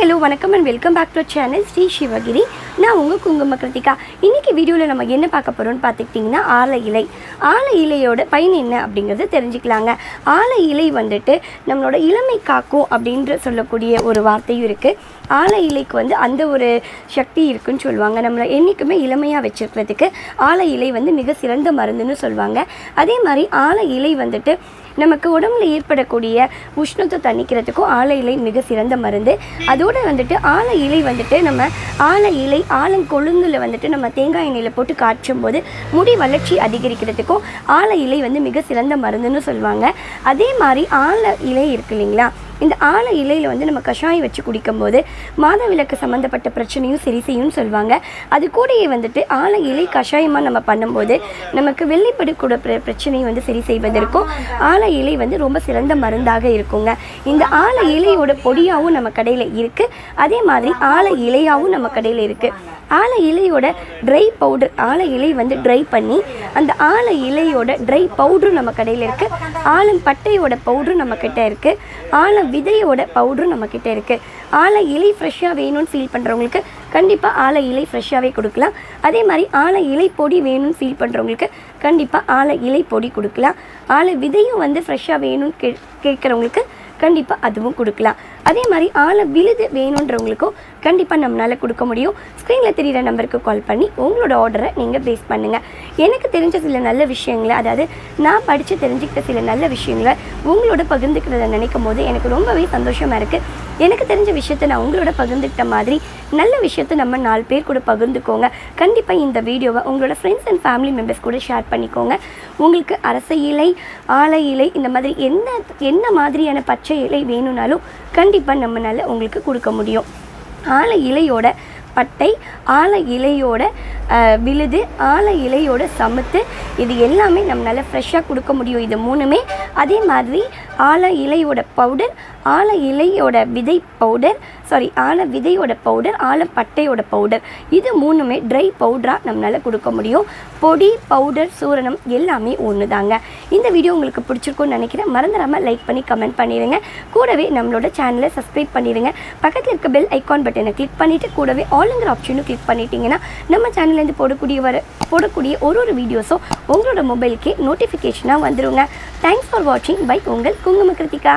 Hello வணக்கம் and welcome back to channel Sri Sivagiri நான் உங்கள் குங்கும கிருத்திகா. இன்றைக்கி வீடியோவில் நம்ம என்ன பார்க்க போகிறோம்னு பார்த்துக்கிட்டிங்கன்னா ஆலை இலை. ஆலை இலையோட பயன் என்ன அப்படிங்கிறது தெரிஞ்சுக்கலாங்க. ஆலை இலை வந்துட்டு நம்மளோட இளமை காக்கும் அப்படின்ற சொல்லக்கூடிய ஒரு வார்த்தையும் இருக்குது ஆலை இலைக்கு வந்து அந்த ஒரு சக்தி இருக்குன்னு சொல்லுவாங்க. நம்மளை என்றைக்குமே இளமையாக வச்சுருக்கிறதுக்கு ஆலை இலை வந்து மிக சிறந்த மருந்துன்னு சொல்லுவாங்க. அதே மாதிரி ஆலை இலை வந்துட்டு நமக்கு உடம்புல ஏற்படக்கூடிய உஷ்ணத்தை தணிக்கிறதுக்கும் ஆலை இலை மிக சிறந்த மருந்து. அதோடு வந்துட்டு ஆலை இலை வந்துட்டு நம்ம ஆலை இலை ஆலங்கொழுந்தில் வந்துட்டு நம்ம தேங்காய் எண்ணெயில் போட்டு காய்ச்சும் போது முடி வளர்ச்சி அதிகரிக்கிறதுக்கும் ஆலை இலை வந்து மிக சிறந்த மருந்துன்னு சொல்லுவாங்க அதே மாதிரி ஆலை இலை இருக்கு இல்லைங்களா? இந்த ஆலை இலையில் வந்து நம்ம கஷாயம் வச்சு குடிக்கும்போது மாதவிலக்கு சம்மந்தப்பட்ட பிரச்சனையும் சரி செய்யும்னு சொல்லுவாங்க அது கூடயே வந்துட்டு ஆலை இலை கஷாயமாக நம்ம பண்ணும்போது நமக்கு வெள்ளைப்படு கூட பிர பிரச்சனையை வந்து சரி செய்வதற்கும் ஆலை இலை வந்து ரொம்ப சிறந்த மருந்தாக இருக்குங்க. இந்த ஆலை இலையோட பொடியாகவும் நம்ம கடையில் இருக்குது அதே மாதிரி ஆலை இலையாகவும் நம்ம கடையில் இருக்குது ஆலை இலையோட ட்ரை பவுடர் ஆலை இலை வந்து ட்ரை பண்ணி அந்த ஆலை இலையோட ட்ரை பவுடரும் நம்ம கடையில் இருக்குது ஆலம் பட்டையோட பவுடரும் நம்ம இருக்குது ஆலம் விதையோட பவுடரும் நம்மக்கிட்ட இருக்குது ஆலை இலை ஃப்ரெஷ்ஷாக வேணும்னு ஃபீல் பண்ணுறவங்களுக்கு கண்டிப்பாக ஆலை இலை ஃப்ரெஷ்ஷாகவே கொடுக்கலாம். அதே மாதிரி ஆலை இலை பொடி வேணும்னு ஃபீல் பண்ணுறவங்களுக்கு கண்டிப்பாக ஆலை இலை பொடி கொடுக்கலாம். ஆலை விதையும் வந்து ஃப்ரெஷ்ஷாக வேணும்னு கே கேட்குறவங்களுக்கு கண்டிப்பாக அதுவும் கொடுக்கலாம். அதே மாதிரி ஆளை விழுது வேணுன்றவங்களுக்கும் கண்டிப்பாக நம்மளால் கொடுக்க முடியும். ஸ்க்ரீனில் தெரியிற நம்பருக்கு கால் பண்ணி உங்களோட ஆர்டரை நீங்கள் பேஸ் பண்ணுங்கள் எனக்கு தெரிஞ்ச சில நல்ல விஷயங்களை அதாவது நான் படித்து தெரிஞ்சுக்கிட்ட சில நல்ல விஷயங்களை உங்களோட பகிர்ந்துக்கிறத நினைக்கும் போது எனக்கு ரொம்பவே சந்தோஷமாக இருக்குது எனக்கு தெரிஞ்ச விஷயத்தை நான் உங்களோட பகிர்ந்துக்கிட்ட மாதிரி நல்ல விஷயத்தை நம்ம நாலு பேர் கூட பகிர்ந்துக்கோங்க. கண்டிப்பாக இந்த வீடியோவை உங்களோட ஃப்ரெண்ட்ஸ் அண்ட் ஃபேமிலி மெம்பர்ஸ் கூட ஷேர் பண்ணிக்கோங்க. உங்களுக்கு அரச இலை ஆலை இலை இந்த மாதிரி என்ன என்ன மாதிரியான பச்சை இலை வேணும்னாலும் கண்டிப்பாக நம்மளால் உங்களுக்கு கொடுக்க முடியும். ஆல இலையோட பட்டை ஆலை இலையோட அஹ், விழுது ஆல இலையோட சமத்து இது எல்லாமே நம்மளால் ஃப்ரெஷ்ஷாக கொடுக்க முடியும். இது மூணுமே அதே மாதிரி ஆல இலையோட பவுடர் ஆல இலையோட விதை பவுடர் சாரி ஆல விதையோட பவுடர் ஆலை பட்டையோட பவுடர் இது மூணுமே ட்ரை பவுடராக நம்மளால் கொடுக்க முடியும். பொடி பவுடர் சூரணம் எல்லாமே ஒன்று தாங்க இந்த வீடியோ உங்களுக்கு பிடிச்சிருக்கும்னு நினைக்கிறேன். மறந்துடாமல் லைக் பண்ணி கமெண்ட் பண்ணிடுங்க. கூடவே நம்மளோட சேனலை சப்ஸ்கிரைப் பண்ணிடுங்க. பக்கத்தில் இருக்க பெல் ஐகான் பட்டனை கிளிக் பண்ணிவிட்டு கூடவே ஆளுங்கிற ஆப்ஷனும் கிளிக் பண்ணிட்டீங்கன்னா நம்ம சேனல்லேருந்து போடக்கூடிய வர போடக்கூடிய ஒரு ஒரு வீடியோஸும் உங்களோட மொபைலுக்கே நோட்டிஃபிகேஷனாக வந்துருங்க. தேங்க்ஸ் ஃபார் வாட்சிங் பை உங்கள் குங்கும கிருத்திகா.